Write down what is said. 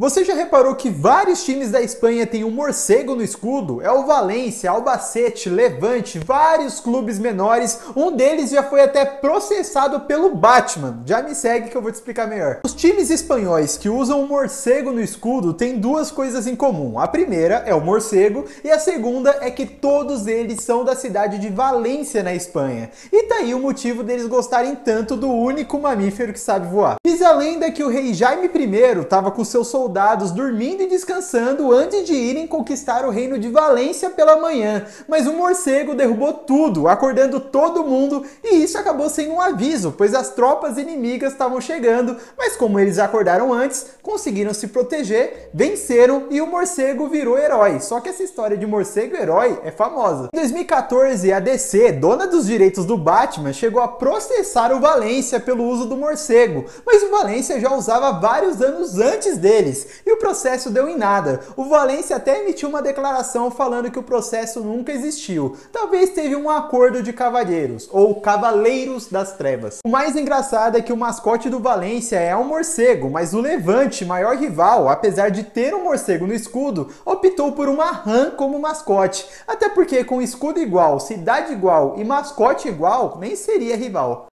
Você já reparou que vários times da Espanha têm um morcego no escudo? É o Valência, Albacete, Levante, vários clubes menores. Um deles já foi até processado pelo Batman. Já me segue que eu vou te explicar melhor. Os times espanhóis que usam o um morcego no escudo têm duas coisas em comum. A primeira é o morcego e a segunda é que todos eles são da cidade de Valência, na Espanha. E tá aí o motivo deles gostarem tanto do único mamífero que sabe voar. Diz a lenda que o rei Jaime I estava com seus soldados soldados dormindo e descansando antes de irem conquistar o reino de Valência pela manhã, mas o morcego derrubou tudo, acordando todo mundo, e isso acabou sendo um aviso, pois as tropas inimigas estavam chegando, mas como eles acordaram antes, conseguiram se proteger, venceram e o morcego virou herói. Só que essa história de morcego herói é famosa. Em 2014, a DC, dona dos direitos do Batman, chegou a processar o Valência pelo uso do morcego, mas o Valência já usava vários anos antes e o processo deu em nada. O Valência até emitiu uma declaração falando que o processo nunca existiu. Talvez teve um acordo de cavalheiros, ou cavaleiros das trevas. O mais engraçado é que o mascote do Valência é um morcego, mas o Levante, maior rival, apesar de ter um morcego no escudo, optou por uma rã como mascote. Até porque com escudo igual, cidade igual e mascote igual, nem seria rival.